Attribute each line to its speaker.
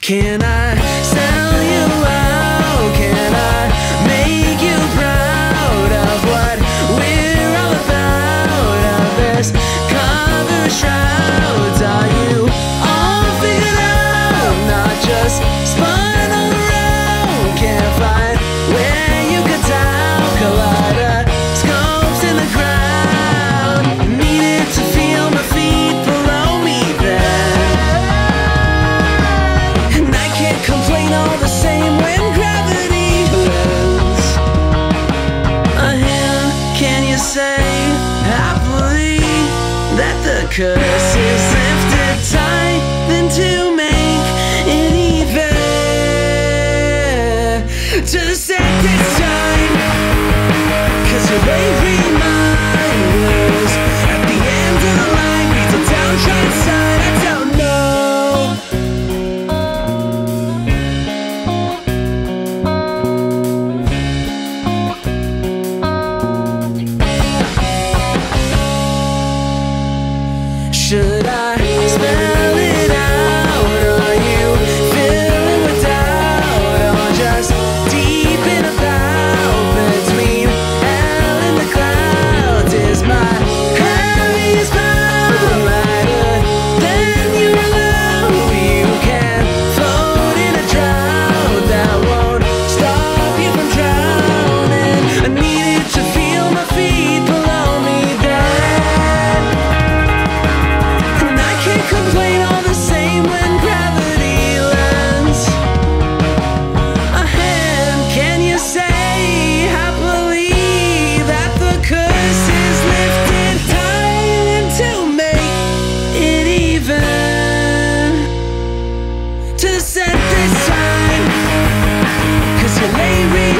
Speaker 1: Can I say happily that the curse is lifted tight than to make it even to say. should I? we